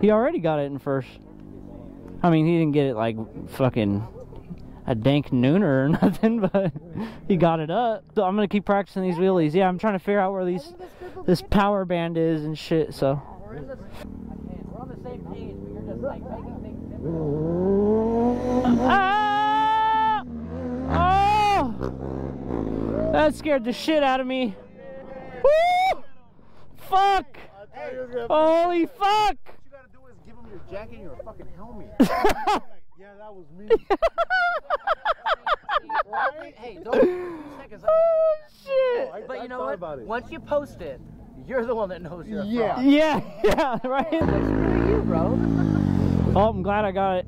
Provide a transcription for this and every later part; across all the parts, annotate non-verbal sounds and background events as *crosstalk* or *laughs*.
He already got it in first. I mean, he didn't get it like fucking a dank nooner or *laughs* nothing, but he got it up. So I'm gonna keep practicing these wheelies. Yeah, I'm trying to figure out where these this power band is and shit. So. Ah! Oh! That scared the shit out of me. Woo! Fuck! Holy fuck! What you gotta do is give him your jacket and your fucking helmet. *laughs* yeah, that was me. *laughs* Hey, don't seconds. Oh shit! I- But I you know what? about it. Once you post it, you're the one that knows you're a Yeah. fraud. Yeah, *laughs* yeah, right. Screw you, bro. Oh, I'm glad I got it.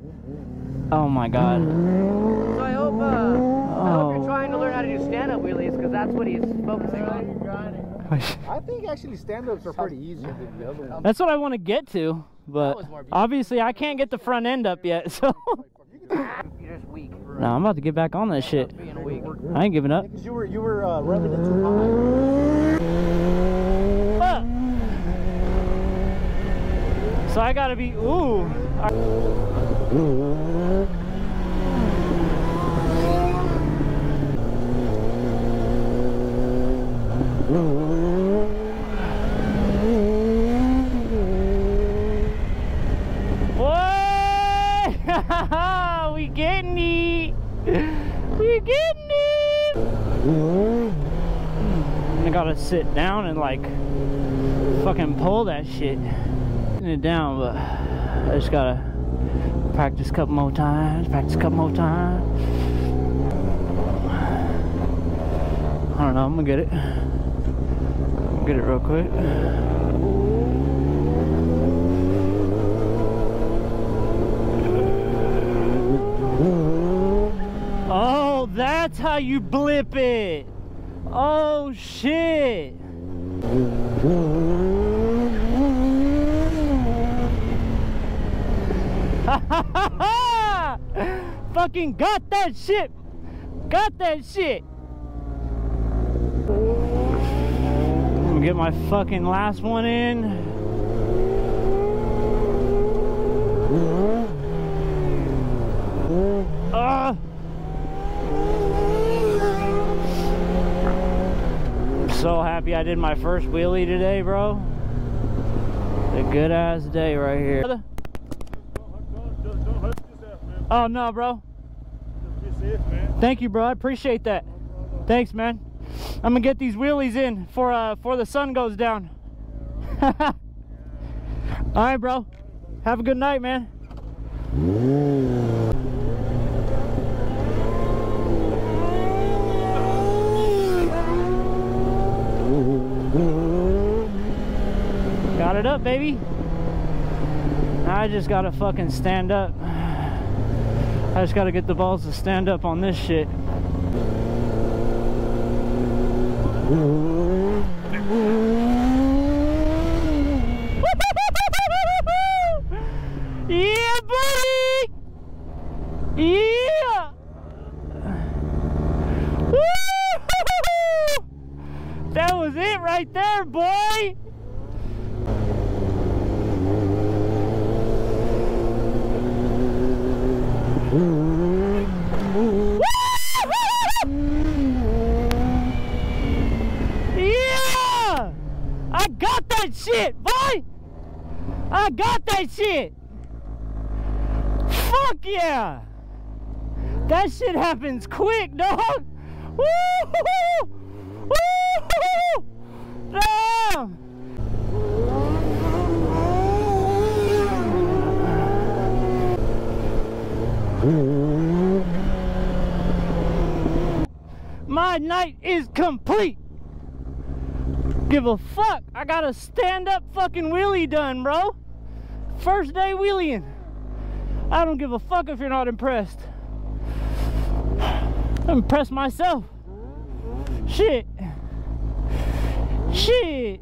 Oh my god. So I hope, uh, I hope Oh. you're trying to learn how to do stand-up wheelies because that's what he's focusing on. I think actually stand-ups are pretty easy than the other one. That's what I want to get to, but was more beautiful. obviously I can't get the front end up yet. *laughs* So, You're just weak. *laughs* no, I'm about to get back on that shit. I ain't giving up. Because you were you were uh, rubbing it too high. Fuck. So I gotta be. Ooh. Boy, *laughs* we getting it. We getting it. I gotta sit down and like fucking pull that shit. Getting it down, but I just gotta practice a couple more times, practice a couple more times. I don't know, I'm gonna get it. Get it real quick. Oh, that's how you blip it. Oh shit. *laughs* Fucking got that shit. Got that shit. I'm gonna get my fucking last one in. Ah. So happy I did my first wheelie today, bro. A good ass day right here. Don't, don't hurt yourself. Oh no, bro. Safe, man. Thank you, bro. I appreciate that. Thanks, man. I'm gonna get these wheelies in for uh for the sun goes down. *laughs* All right, bro. Have a good night, man. Got it up, baby. I just gotta fucking stand up. I just gotta get the balls to stand up on this shit. *laughs* Yeah, buddy! Yeah! *laughs* That was it right there, boy! Yeah! I got that shit, boy! I got that shit! Fuck yeah! That shit happens quick, dog! Woo! Woo! Damn! My night is complete. Give a fuck. I got a stand up fucking wheelie done, bro. First day wheeling. I don't give a fuck if you're not impressed. I'm impressed myself. Shit. Shit.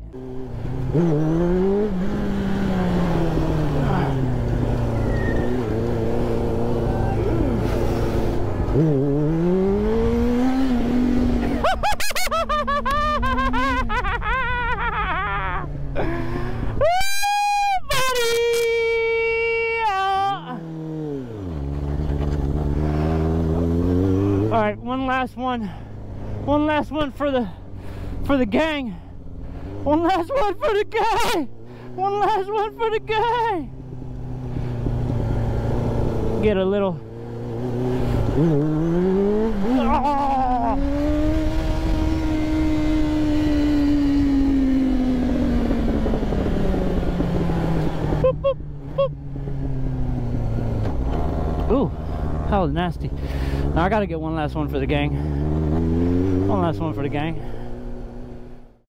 One last one. One last one for the for the gang. One last one for the guy. One last one for the guy. Get a little. Ooh, was nasty. Now I gotta get one last one for the gang. One last one for the gang.